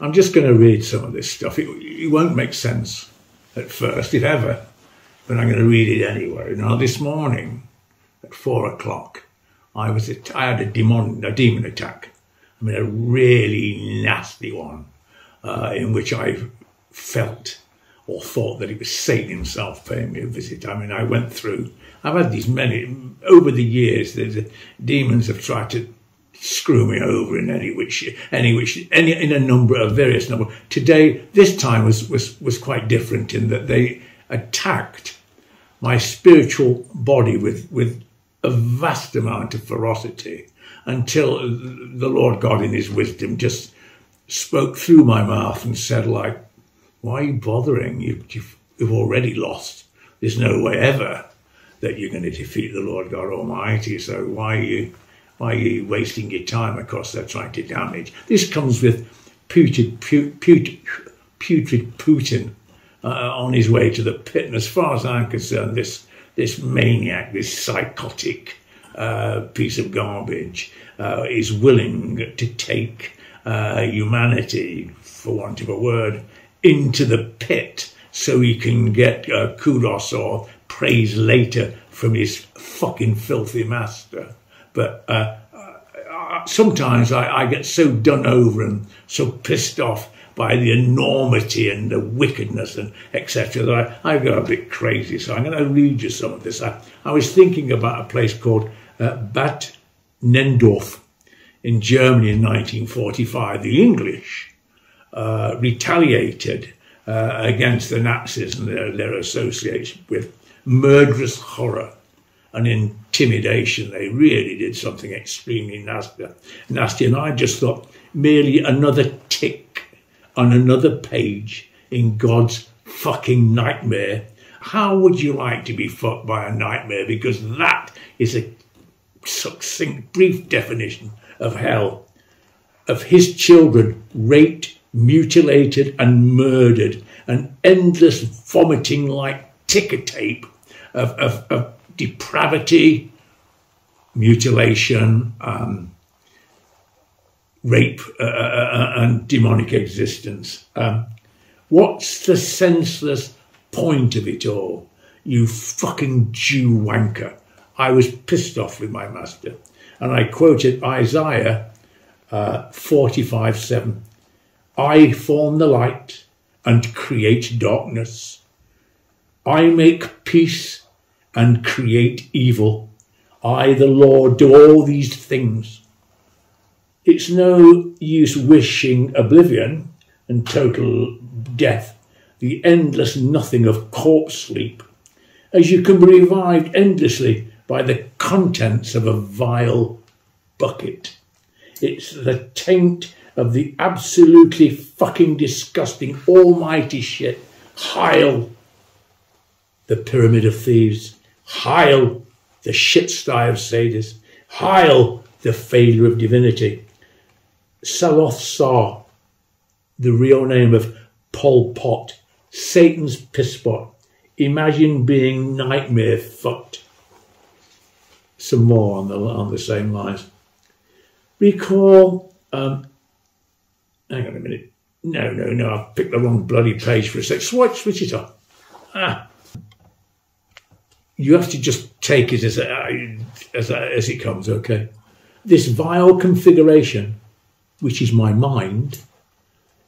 I'm just going to read some of this stuff. It, it won't make sense at first, if ever, but I'm going to read it anyway. Now, this morning at four o'clock, I was I had a demon a demon attack. I mean, a really nasty one, uh, in which I felt or thought that it was Satan himself paying me a visit. I mean, I went through. I've had these many over the years. The demons have tried to screw me over in any which, any which, any in a number of various number. Today, this time was was was quite different in that they attacked my spiritual body with with a vast amount of ferocity until the Lord God, in His wisdom, just spoke through my mouth and said, like, why are you bothering? You, you've, you've already lost. There's no way ever that you're going to defeat the Lord God Almighty. So why are you are you wasting your time? across they're trying to damage. This comes with putrid, putrid, putrid Putin uh, on his way to the pit. And as far as I'm concerned, this this maniac, this psychotic uh, piece of garbage, uh, is willing to take uh, humanity, for want of a word, into the pit so he can get uh, kudos or praise later from his fucking filthy master. But uh, uh, sometimes I, I, get so done over and so pissed off by the enormity and the wickedness and etc. that I, I go a bit crazy. So I'm going to read you some of this. I, I was thinking about a place called uh, Bad Nenndorf in Germany in 1945. The English uh, retaliated uh, against the Nazis and their, their association with murderous horror and intimidation. They really did something extremely nasty. nasty. And I just thought, merely another tick on another page in God's fucking nightmare. How would you like to be fucked by a nightmare? Because that is a succinct, brief definition of hell. Of his children raped, mutilated, and murdered, an endless vomiting like ticker tape of, of, of depravity, mutilation, um, rape, uh, uh, uh, and demonic existence. Um, what's the senseless point of it all? You fucking Jew wanker. I was pissed off with my master. And I quoted Isaiah uh, 45 7. I form the light and create darkness. I make peace and create evil. I, the Lord, do all these things. It's no use wishing oblivion and total death, the endless nothing of corpse sleep, as you can be revived endlessly by the contents of a vile bucket. It's the taint of the absolutely fucking disgusting almighty shit. Heil the pyramid of thieves. Heil the shit sty of sadists. Heil the failure of divinity. Saloth Sar the real name of Pol Pot, Satan's piss spot. Imagine being nightmare fucked. Some more on the on the same lines. Recall. Um, hang on a minute. No, no, no. I've picked the wrong bloody page for a sec. Switch, switch it off. Ah, you have to just take it as, a, as, a, as it comes, okay? This vile configuration, which is my mind,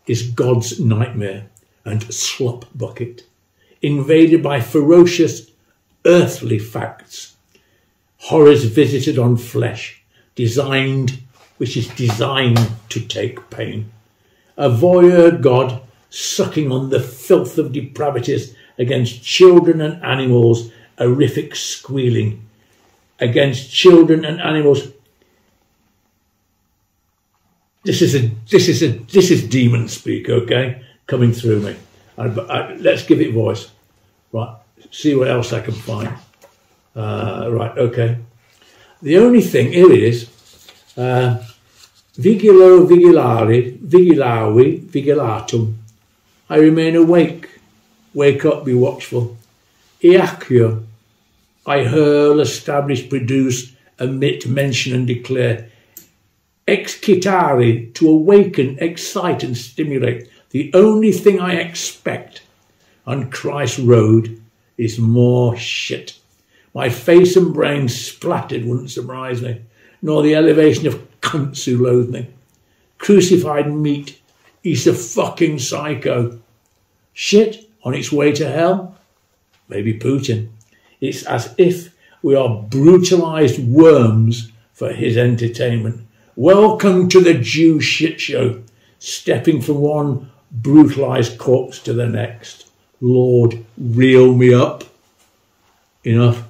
is God's nightmare and slop bucket, invaded by ferocious earthly facts, horrors visited on flesh, designed, which is designed to take pain. A voyeur God sucking on the filth of depravities against children and animals horrific squealing against children and animals. This is a this is a this is demon speak, okay, coming through me. I, I, let's give it voice, right? See what else I can find. Uh, right, okay. The only thing here it is. Uh, vigilo vigilari, vigilavi, vigilatum. I remain awake. Wake up, be watchful. Iacio, I hurl, establish, produce, omit, mention, and declare excitare, to awaken, excite, and stimulate. The only thing I expect on Christ's road is more shit. My face and brain splattered wouldn't surprise me, nor the elevation of cunts who loathe me. Crucified meat. He's a fucking psycho. Shit on its way to hell? Maybe Putin. It's as if we are brutalized worms for his entertainment. Welcome to the Jew shit show, stepping from one brutalized corpse to the next. Lord, reel me up. Enough.